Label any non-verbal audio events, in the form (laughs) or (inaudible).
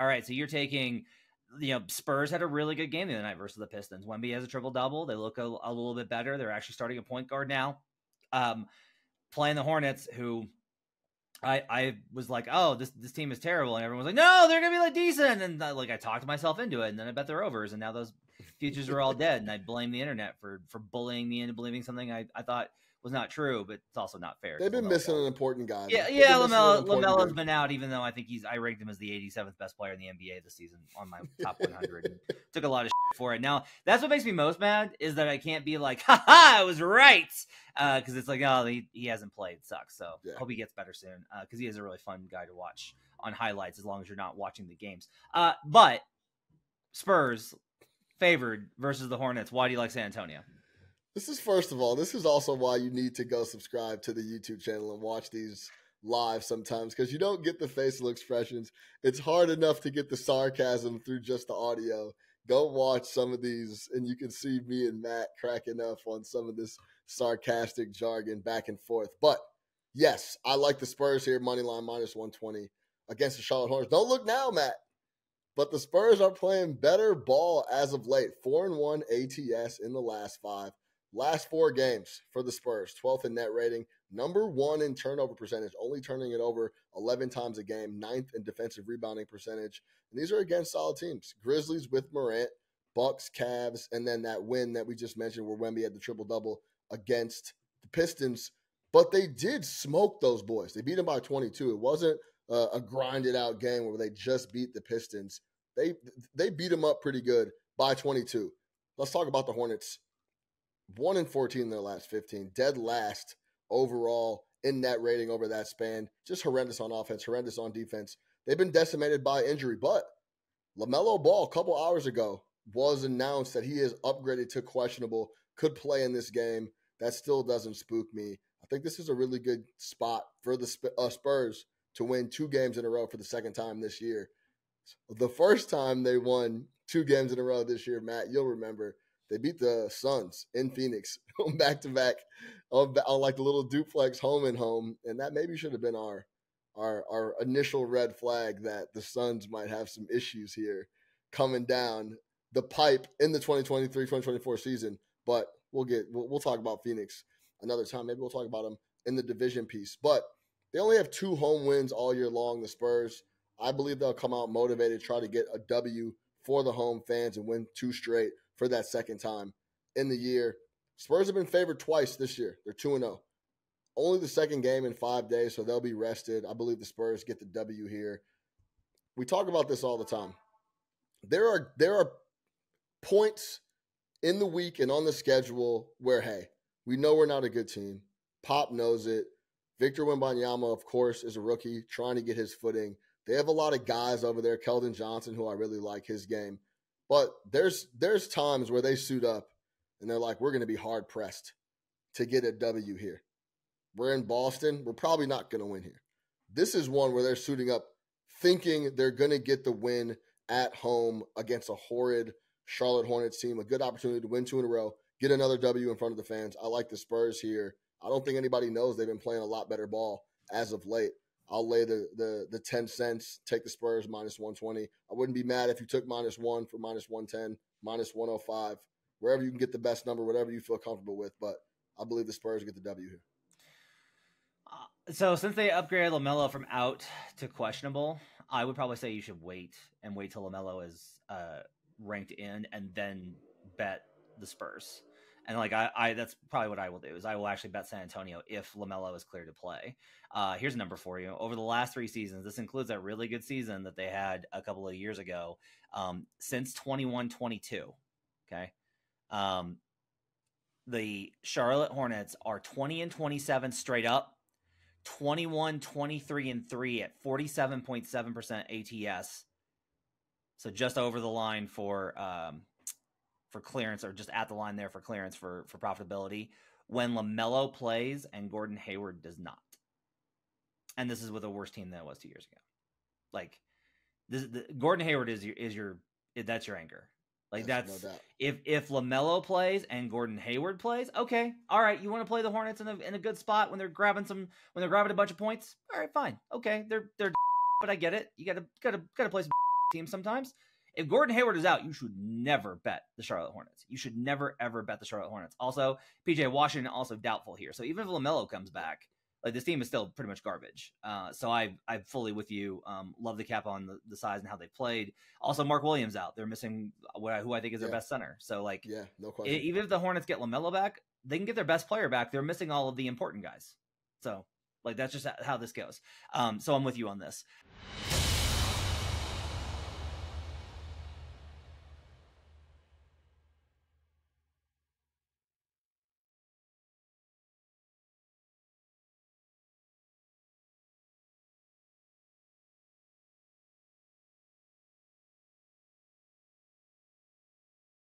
All right, so you're taking, you know, Spurs had a really good game the other night versus the Pistons. Wemby has a triple double. They look a, a, little bit better. They're actually starting a point guard now. Um, playing the Hornets, who I I was like, oh, this this team is terrible, and everyone was like, no, they're gonna be like decent, and uh, like I talked myself into it, and then I bet they're overs, and now those futures are all dead, and I blame the internet for for bullying me into believing something I I thought was not true, but it's also not fair. They've been missing an important guy. Yeah, yeah. Lamelo Lamelo's been out, even though I think he's I ranked him as the 87th best player in the NBA this season on my top (laughs) 100. took a lot of for it. Now that's what makes me most mad is that I can't be like, (laughs) ha ha, I was right, because uh, it's like, oh, he, he hasn't played, sucks. So yeah. hope he gets better soon, because uh, he is a really fun guy to watch on highlights as long as you're not watching the games. Uh, but Spurs favored versus the Hornets. Why do you like San Antonio? This is first of all, this is also why you need to go subscribe to the YouTube channel and watch these live sometimes because you don't get the facial expressions. It's hard enough to get the sarcasm through just the audio. Go watch some of these, and you can see me and Matt cracking up on some of this sarcastic jargon back and forth. But yes, I like the Spurs here, money line minus 120 against the Charlotte Hornets. Don't look now, Matt. But the Spurs are playing better ball as of late. Four and one ATS in the last five. Last four games for the Spurs, 12th in net rating, number one in turnover percentage, only turning it over 11 times a game, ninth in defensive rebounding percentage. And these are against solid teams. Grizzlies with Morant, Bucks, Cavs, and then that win that we just mentioned where Wemby had the triple double against the Pistons. But they did smoke those boys. They beat them by 22. It wasn't uh, a grinded out game where they just beat the Pistons. They they beat them up pretty good by 22. Let's talk about the Hornets one in 14 in their last 15, dead last overall in net rating over that span. Just horrendous on offense, horrendous on defense. They've been decimated by injury, but LaMelo Ball, a couple hours ago, was announced that he is upgraded to questionable, could play in this game. That still doesn't spook me. I think this is a really good spot for the uh, Spurs to win two games in a row for the second time this year. The first time they won two games in a row this year, Matt, you'll remember they beat the Suns in Phoenix back to back on, like the little duplex home and home, and that maybe should have been our our our initial red flag that the Suns might have some issues here coming down the pipe in the 2023-2024 season. But we'll get we'll, we'll talk about Phoenix another time. Maybe we'll talk about them in the division piece. But they only have two home wins all year long. The Spurs. I believe they'll come out motivated, try to get a W for the home fans and win two straight for that second time in the year. Spurs have been favored twice this year. They're 2 0. Only the second game in five days, so they'll be rested. I believe the Spurs get the W here. We talk about this all the time. There are there are points in the week and on the schedule where, hey, we know we're not a good team. Pop knows it. Victor Wembanyama, of course, is a rookie trying to get his footing. They have a lot of guys over there. Keldon Johnson, who I really like his game. But there's there's times where they suit up and they're like, we're going to be hard pressed to get a W here. We're in Boston. We're probably not going to win here. This is one where they're suiting up, thinking they're going to get the win at home against a horrid Charlotte Hornets team. A good opportunity to win two in a row, get another W in front of the fans. I like the Spurs here. I don't think anybody knows they've been playing a lot better ball as of late. I'll lay the the the ten cents, take the Spurs minus one twenty. I wouldn't be mad if you took minus one for minus one ten, minus one hundred five, wherever you can get the best number, whatever you feel comfortable with. But I believe the Spurs get the W here. Uh, so since they upgraded Lamelo from out to questionable, I would probably say you should wait and wait till Lamelo is uh, ranked in, and then bet the Spurs. And like I, I, that's probably what I will do is I will actually bet San Antonio if Lamelo is clear to play. Uh, here's a number for you. Over the last three seasons, this includes a really good season that they had a couple of years ago. Um, since 21-22, okay. Um, the Charlotte Hornets are 20 and 27 straight up, 21, 23 and 3 at 47.7% ATS. So just over the line for um, for clearance or just at the line there for clearance for for profitability when LaMelo plays and Gordon Hayward does not. And this is with a worse team than it was 2 years ago. Like this the, Gordon Hayward is your is your that's your anchor. Like that's, that's no if if LaMelo plays and Gordon Hayward plays, okay, all right. You want to play the Hornets in a in a good spot when they're grabbing some when they're grabbing a bunch of points. All right, fine, okay. They're they're, but I get it. You gotta gotta gotta play some team sometimes. If Gordon Hayward is out, you should never bet the Charlotte Hornets. You should never ever bet the Charlotte Hornets. Also, PJ Washington also doubtful here. So even if Lamelo comes back, like this team is still pretty much garbage. Uh, so I I'm fully with you. Um, love the cap on the, the, size and how they played. Also, Mark Williams out. They're missing what I, who I think is their Yeah. best center. So like, Yeah, no question. even if the Hornets get Lamelo back, they can get their best player back. They're missing all of the important guys. So like that's just how this goes. Um, so I'm with you on this.